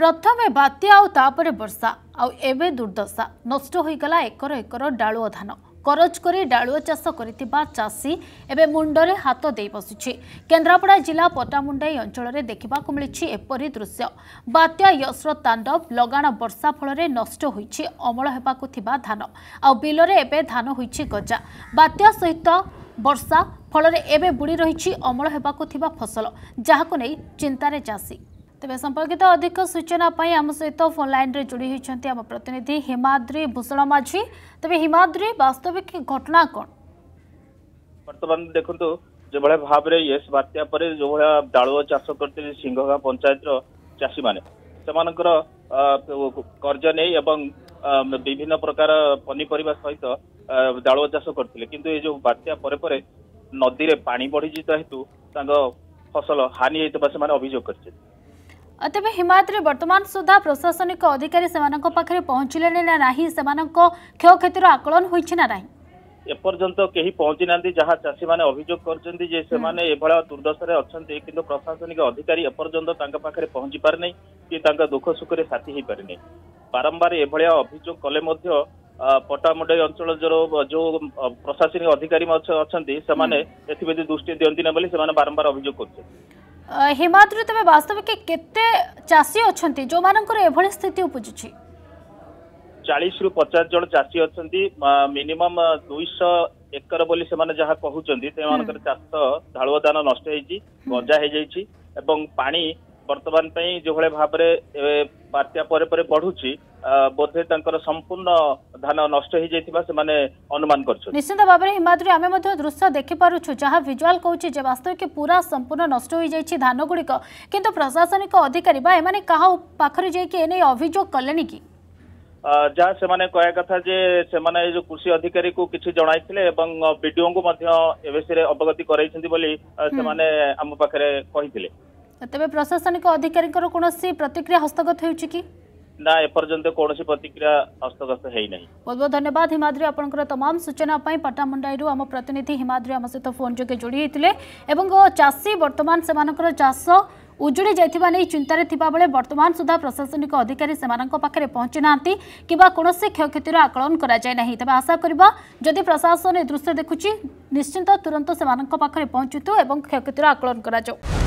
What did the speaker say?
ପ୍ରଥମେ ବାତ୍ୟା ଆଉ ତାପରେ ବର୍ଷା ଆଉ ଏବେ ଦୁର୍ଦ୍ଦଶା ନଷ୍ଟ ହୋଇଗଲା ଏକର ଏକର ଡାଳୁଅ ଧାନ କରଜ କରି ଡାଳୁଅ ଚାଷ କରିଥିବା ଚାଷୀ ଏବେ ମୁଣ୍ଡରେ ହାତ ଦେଇ ବସିଛି କେନ୍ଦ୍ରାପଡ଼ା ଜିଲ୍ଲା ପଟାମୁଣ୍ଡାଇ ଅଞ୍ଚଳରେ ଦେଖିବାକୁ ମିଳିଛି ଏପରି ଦୃଶ୍ୟ ବାତ୍ୟା ୟଶ୍ର ତାଣ୍ଡବ ଲଗାଣ ବର୍ଷା ଫଳରେ ନଷ୍ଟ ହୋଇଛି ଅମଳ ହେବାକୁ ଥିବା ଧାନ ଆଉ ବିଲରେ ଏବେ ଧାନ ହୋଇଛି ଗଜା ବାତ୍ୟା ସହିତ ବର୍ଷା ଫଳରେ ଏବେ ବୁଡ଼ି ରହିଛି ଅମଳ ହେବାକୁ ଥିବା ଫସଲ ଯାହାକୁ ନେଇ ଚିନ୍ତାରେ ଚାଷୀ ତେବେ ସମ୍ପର୍କିତ ଅଧିକ ସୂଚନା ପାଇଁ ଆମ ସହିତ ଫୋନ୍ ଲାଇନ୍ରେ ଯୋଡ଼ି ହୋଇଛନ୍ତି ଆମ ପ୍ରତିନିଧି ହିମାଦ୍ରୀ ଭୂଷଣ ମାଝୀ ତେବେ ହିମାଦ୍ରୀ ବାସ୍ତବିକ ଘଟଣା କ'ଣ ବର୍ତ୍ତମାନ ଦେଖନ୍ତୁ যেভাবে ভাবে ইয়েস বাত্যা পরে যেভাবে ডালুয়া চাষ করতে সিংহগা পঞ্চায়েতর চাষী মানে সেমানকর কর্জ নেই এবং বিভিন্ন প্রকার পনিপরিবা সহিত ডালুয়া চাষ করতে কিন্তু এই যে বাত্যা পরে পরে নদীরে পানি বড়ি যেত হেতু তাঙ্ক ফসল হানি হয়েছে সেমানে অভিযোগ করছেন ତେବେ ହିମାୟତରେ ବର୍ତ୍ତମାନ ସୁଦ୍ଧା ପ୍ରଶାସନିକ ଅଧିକାରୀ ସେମାନଙ୍କ ପାଖରେ ପହଞ୍ଚିଲେଣି ନା ନାହିଁ ସେମାନଙ୍କ କ୍ଷୟକ୍ଷତିର ଆକଳନ ହୋଇଛି ନା ନାହିଁ ଏପର୍ଯ୍ୟନ୍ତ କେହି ପହଞ୍ଚି ନାହାନ୍ତି ଯାହା ଚାଷୀମାନେ ଅଭିଯୋଗ କରିଛନ୍ତି ଯେ ସେମାନେ ଏଭଳିଆ ଦୁର୍ଦ୍ଦଶାରେ ଅଛନ୍ତି କିନ୍ତୁ ପ୍ରଶାସନିକ ଅଧିକାରୀ ଏପର୍ଯ୍ୟନ୍ତ ତାଙ୍କ ପାଖରେ ପହଞ୍ଚି ପାରିନାହିଁ କି ତାଙ୍କ ଦୁଃଖ ସୁଖରେ ସାଥୀ ହେଇପାରିନି ବାରମ୍ବାର ଏଭଳିଆ ଅଭିଯୋଗ କଲେ ମଧ୍ୟ ପଟ୍ଟାମୁଣ୍ଡାଇ ଅଞ୍ଚଳ ଯୋଉ ପ୍ରଶାସନିକ ଅଧିକାରୀ ଅଛନ୍ତି ସେମାନେ ଏଥିପ୍ରତି ଦୃଷ୍ଟି ଦିଅନ୍ତି ନା ବୋଲି ସେମାନେ ବାରମ୍ବାର ଅଭିଯୋଗ କରୁଛନ୍ତି হিমাদ্রি তবে বাস্তবিক কেতে চাষী অনেক যার এভাবে স্থিতি উপজুছি চাশ রু পচাশ জন চাষী অনেক মিনিমম দুইশ একর বলে সে যা কুমার সেমানকর চাষ ঢাড়ুয়া দান নষ্ট হয়েছি গজা হয়ে যাই এবং পানি বর্তমান পাই যেভাবে ভাবে বাত্যা পরে পরে বড়ুছি ବୋଧେ ତାଙ୍କର ସମ୍ପୂର୍ଣ୍ଣ ଧାନ ନଷ୍ଟ ହେଇଯାଇଥିବା ସେମାନେ ଅନୁମାନ କରୁଛନ୍ତି ନିଶ୍ଚିତ ଭାବରେ ହିମାଦ୍ରୀ ଆମେ ମଧ୍ୟ ଦୃଶ୍ୟ ଦେଖିପାରୁଛୁ ଯାହା ଭିଜୁଆଲ କହୁଛି ଯେ ବାସ୍ତବିକ ପୁରା ସମ୍ପୂର୍ଣ୍ଣ ନଷ୍ଟ ହୋଇଯାଇଛି ଧାନ ଗୁଡ଼ିକ କିନ୍ତୁ ପ୍ରଶାସନିକ ଅଧିକାରୀ ବା ଏମାନେ କାହା ପାଖରେ ଯାଇକି ଏନେଇ ଅଭିଯୋଗ କଲେଣି କି ଯାହା ସେମାନେ କହିବା କଥା ଯେ ସେମାନେ ଯୋଉ କୃଷି ଅଧିକାରୀକୁ କିଛି ଜଣାଇଥିଲେ ଏବଂ ବିଡିଓଙ୍କୁ ମଧ୍ୟ ଏ ବିଷୟରେ ଅବଗତି କରାଇଛନ୍ତି ବୋଲି ସେମାନେ ଆମ ପାଖରେ କହିଥିଲେ ତେବେ ପ୍ରଶାସନିକ ଅଧିକାରୀଙ୍କର କୌଣସି ପ୍ରତିକ୍ରିୟା ହସ୍ତଗତ ହେଉଛି କି ନା ଏପର୍ଯ୍ୟନ୍ତ କୌଣସି ପ୍ରତିକ୍ରିୟା ହସ୍ତଗତ ହେଇନାହିଁ ବହୁତ ବହୁତ ଧନ୍ୟବାଦ ହିମାଦ୍ରୀ ଆପଣଙ୍କର ତମାମ ସୂଚନା ପାଇଁ ପାଟାମୁଣ୍ଡାଇରୁ ଆମ ପ୍ରତିନିଧି ହିମାଦ୍ରୀ ଆମ ସହିତ ଫୋନ୍ ଯୋଗେ ଯୋଡ଼ି ହୋଇଥିଲେ ଏବଂ ଚାଷୀ ବର୍ତ୍ତମାନ ସେମାନଙ୍କର ଚାଷ ଉଜୁଡ଼ି ଯାଇଥିବା ନେଇ ଚିନ୍ତାରେ ଥିବାବେଳେ ବର୍ତ୍ତମାନ ସୁଦ୍ଧା ପ୍ରଶାସନିକ ଅଧିକାରୀ ସେମାନଙ୍କ ପାଖରେ ପହଞ୍ଚି ନାହାନ୍ତି କିମ୍ବା କୌଣସି କ୍ଷୟକ୍ଷତିର ଆକଳନ କରାଯାଇ ନାହିଁ ତେବେ ଆଶା କରିବା ଯଦି ପ୍ରଶାସନ ଏ ଦୃଶ୍ୟ ଦେଖୁଛି ନିଶ୍ଚିନ୍ତ ତୁରନ୍ତ ସେମାନଙ୍କ ପାଖରେ ପହଞ୍ଚୁଥିବ ଏବଂ କ୍ଷୟକ୍ଷତିର ଆକଳନ କରାଯାଉ